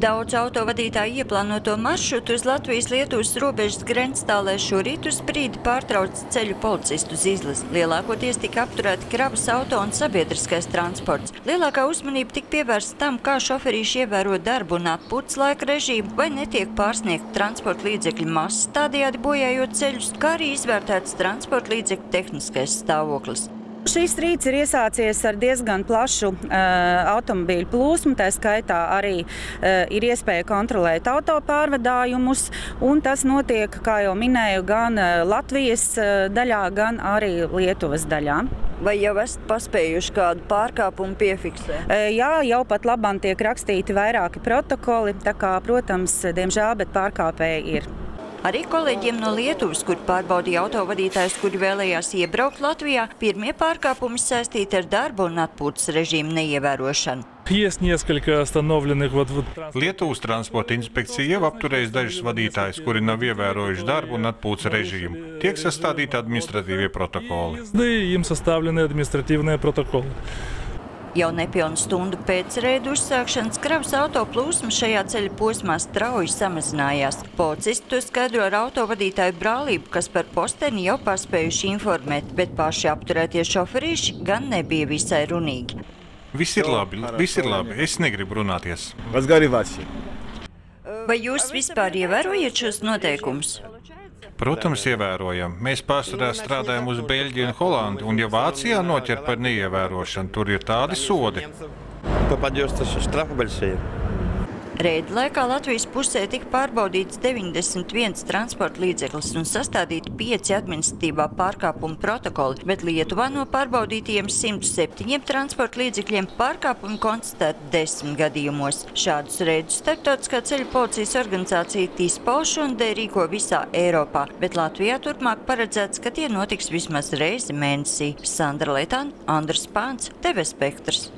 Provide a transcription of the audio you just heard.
Daudz autovadītāju ieplānoto maršrutu uz Latvijas-Lietuvas robežas grenstālē šorīt uz brīdi pārtrauc ceļu policistu uz izlasi. Lielākoties tika apturēti kravas auto un sabiedriskais transports. Lielākā uzmanība tika pievērsta tam, kā šoferīši ievēro darbu un atpūtas laika režīmu, vai netiek pārsniegt transporta līdzekļu masas, tādējādi bojājot ceļus, kā arī izvērtēts transporta līdzekļu tehniskais stāvoklis. Šīs rīts ir iesācies ar diezgan plašu uh, automobīļu plūsmu, tā skaitā arī uh, ir iespēja kontrolēt autopārvadājumus, un tas notiek, kā jau minēju, gan uh, Latvijas uh, daļā, gan arī Lietuvas daļā. Vai jau esat paspējuši kādu pārkāpumu piefiksēt? Jā, jau pat labam tiek rakstīti vairāki protokoli, tā kā, protams, diemžēl, bet pārkāpēji ir. Arī kolēģiem no Lietuvas, kur pārbaudīja autovadītājs, kuri vēlējās iebraukt Latvijā, pirmie pārkāpumi saistīti ar darbu un atpūtas režīmu neievērošanu. Lietuvas transporta inspekcija jau apturējis dažus vadītājus, kuri nav ievērojuši darbu un atpūtas režīmu. Tiek sastādīti administratīvie protokoli. Jau nepilnu stundu pēc reidu uzsākšanas kravas auto plūsma šajā ceļa posmā strauji samazinājās. Policisti to skaidro ar autovadītāju brālību, kas par posteni jau paspējuši informēt, bet paši apturētie šoferīši gan nebija visai runīgi. Viss ir labi, viss ir labi. Es negribu runāties. Vai jūs vispār ievērojat šos noteikumus? Protams, ievērojam. Mēs pārsvarā strādājam uz Beļģiju un Holandi, un ja Vācijā noķer par neievērošanu, tur ir tādi sodi. Попадешь, то штрафы большие. Reida laikā Latvijas pusē tika pārbaudīts 91 transporta līdzeklis un sastādīti 5 administratīvā pārkāpuma protokoli, bet Lietuvā no pārbaudītajiem 107 transporta līdzekļiem pārkāpumi konstatēti 10 gadījumos. Šādus reidus starptautiskā ceļu policijas organizācija TISPO šodien rīko visā Eiropā, bet Latvijā turpmāk paredzēts, ka tie notiks vismaz reizi mēnesī. Sandra Letāna, Andrs Pāns, TV Spektrs.